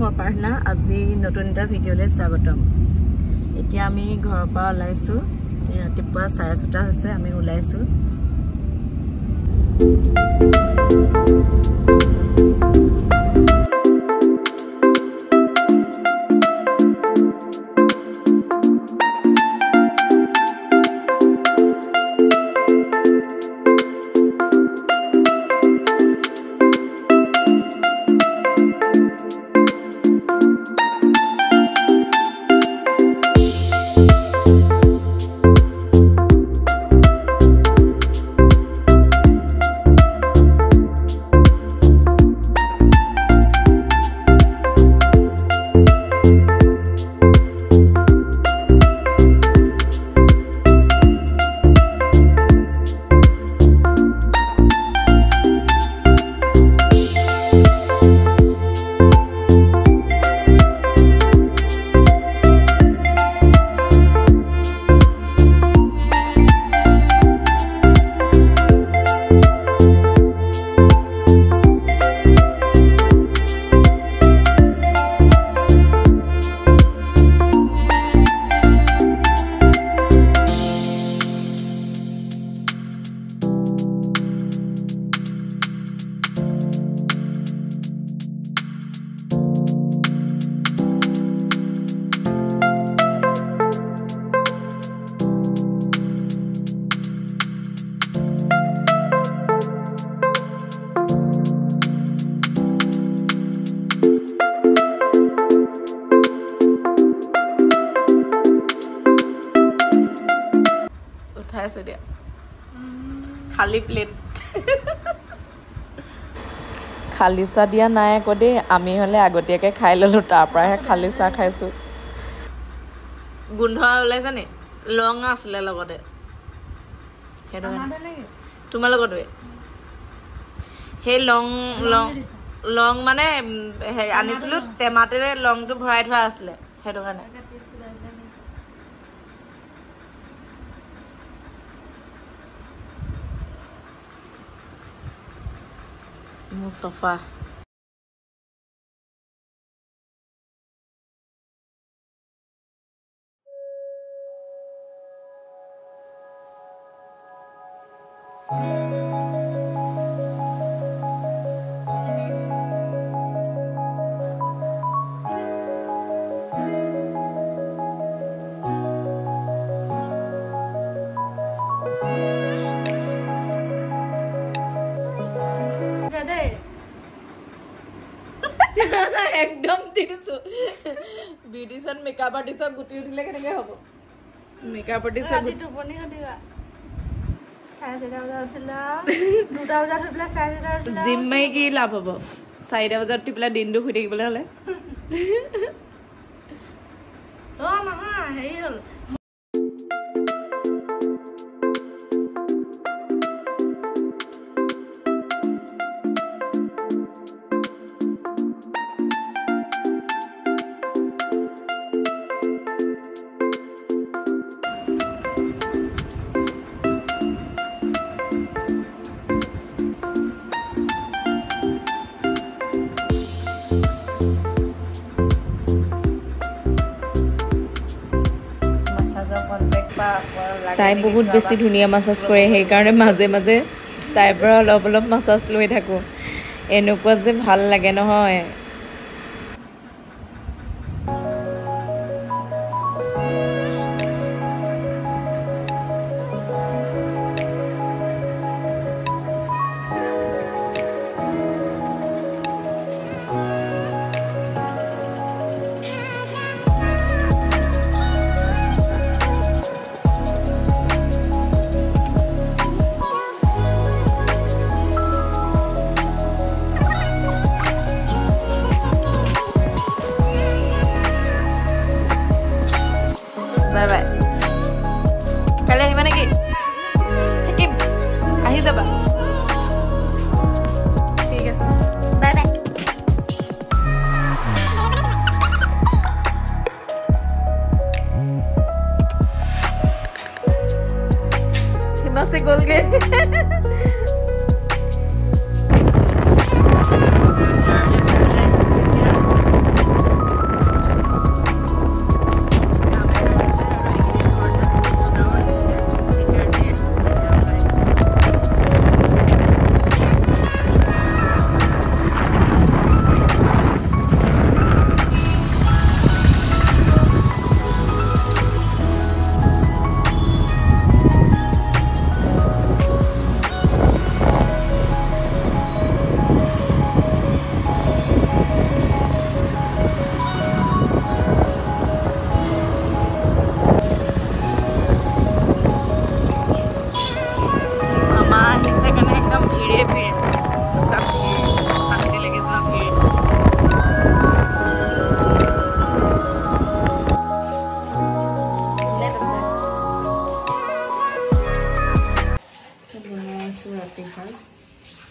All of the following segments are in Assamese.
মই প্ৰাৰ্থনা আজি নতুন এটা ভিডিঅ'লৈ স্বাগতম। এতিয়া আমি ঘৰৰ পৰা ওলাইছোঁ। ৰাতিপুৱা চাৰে ছটা হৈছে আমি ওলাইছোঁ। উঠাইছোঁ দিয়া। খালী প্লেট খালী চাহ দিয়া নাই আকৌ দেই আমি হ'লে আগতীয়াকৈ খাই ল'লোঁ তাৰ পৰাহে খালী চাহ খাইছোঁ। গোন্ধ ওলাইছে নি? লং আছিলে লগতে। সেইটো তোমাৰ লগতে সেই লং লং লং মানে হেৰি আনিছিলোঁ টেমাতেৰে লংটো ভৰাই থোৱা আছিলে সেইটো কাৰণে। মোৰ চফা একদম তিনিছো বিউটিচিয়ান মেকআপ আৰ্টিষ্টৰ গুটি উঠিলে কেনেকে হ'ব? মেকআপ টোপনি উঠিলা জিম মাৰি কি লাভ হ'ব? চাৰিটা বজাত উঠি পেলাই দিনটো শুই থাকিবলৈ হ'লে। অ নহয় হেৰি হ'ল। তাই বহুত বেছি ধুনীয়া মাছাজ কৰে সেইকাৰণে মাজে মাজে তাইৰ পৰা অলপ অলপ মাছাজ লৈ থাকোঁ। এনেকুৱা যে ভাল লাগে নহয়।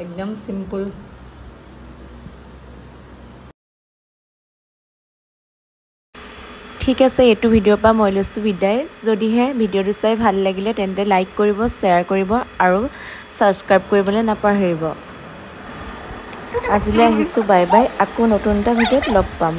একদম চিম্পুল ঠিক আছে এইটো ভিডিঅ'ৰ পৰা মই লৈছোঁ বিদায়। যদিহে ভিডিঅ'টো চাই ভাল লাগিলে তেন্তে লাইক কৰিব শ্বেয়াৰ কৰিব আৰু ছাবস্ক্ৰাইব কৰিবলৈ নাপাহৰিব। আজিলৈ আহিছোঁ বাই বাই আকৌ নতুন এটা ভিডিঅ'ত লগ পাম।